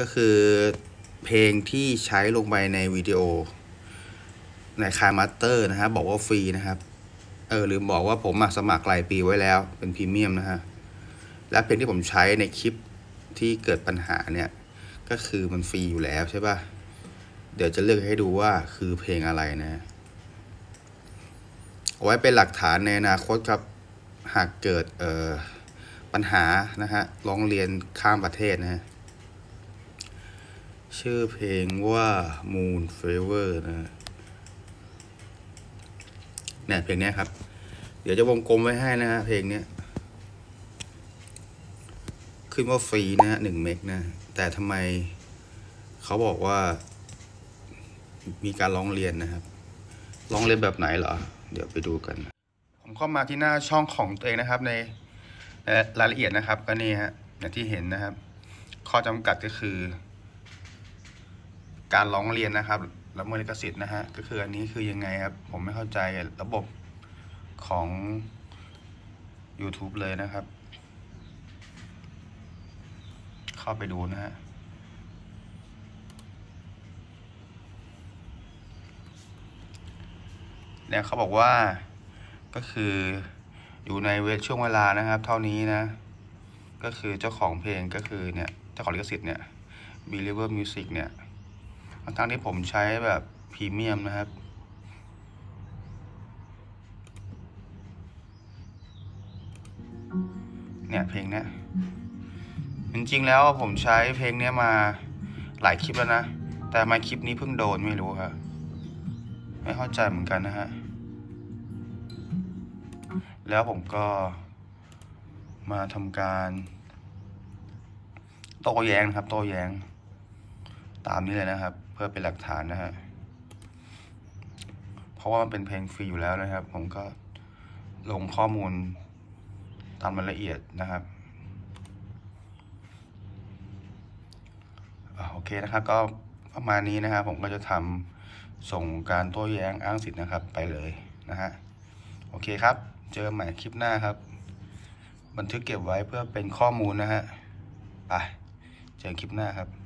ก็คือเพลงที่ใช้ลงไปในวิดีโอ ใน KineMaster นะฮะบอกว่าฟรีนะครับ เออลืมบอกว่าผมสมัครรายปีไว้แล้วเป็นพรีเมียมนะฮะ และเพลงที่ผมใช้ในคลิปที่เกิดปัญหาเนี่ย ก็คือมันฟรีอยู่แล้วใช่ป่ะ เดี๋ยวจะเลือกให้ดูว่าคือเพลงอะไรนะ เอาไว้เป็นหลักฐานในอนาคตครับหากเกิดเอ่อปัญหานะฮะร้องเรียนข้ามประเทศนะฮะ ชื่อเพลงว่า Moon Favor นะฮะเนี่ยเพลงนี้ครับ เดี๋ยวจะวงกลมไว้ให้นะฮะเพลงนี้ขึ้นว่าฟรีนะฮะหนึ่งเมกนะ แต่ทำไมเขาบอกว่า มีการร้องเรียนนะครับ ร้องเรียนแบบไหนเหรอ เดี๋ยวไปดูกัน ผมเข้ามาที่หน้าช่องของตัวเองนะครับในรายละเอียดนะครับก็นี่ฮะอย่างที่เห็นนะครับ ข้อจำกัดก็คือ การร้องเรียนนะครับละเมิดลิขสิทธิ์นะฮะก็คืออันนี้คือยังไงครับ ผมไม่เข้าใจระบบของ YouTube เลยนะครับ เข้าไปดูนะฮะเนี่ยเขาบอกว่าก็คืออยู่ในเวทช่วงเวลานะครับ เท่านี้นะ ก็คือเจ้าของเพลงก็คือเนี่ย เจ้าของลิขสิทธิ์เนี่ย Believer Music เนี่ย ทั้งที่ผมใช้แบบพรีเมียมนะครับ เนี่ยเพลงเนี้ยจริงๆแล้วผมใช้เพลงเนี้ยมาหลายคลิปแล้วนะ แต่มาคลิปนี้เพิ่งโดนไม่รู้ครับไม่เข้าใจเหมือนกันนะฮะ แล้วผมก็มาทำการ โต้แย้งนะครับ โต้แย้ง ตามนี้เลยนะครับ พื่อเป็นหลักฐานนะฮะ เพราะว่ามันเป็นเพลงฟรีอยู่แล้วนะครับ ผมก็ลงข้อมูลตามรายละเอียดนะครับอโอเคนะครับก็ประมาณนี้นะครับ ผมก็จะทำส่งการโต้แย้งอ้างสิทธิ์นะครับไปเลยนะฮะโอเคครับ เจอกันใหม่คลิปหน้าครับ บันทึกเก็บไว้เพื่อเป็นข้อมูลนะฮะไปเจอกันคลิปหน้าครับ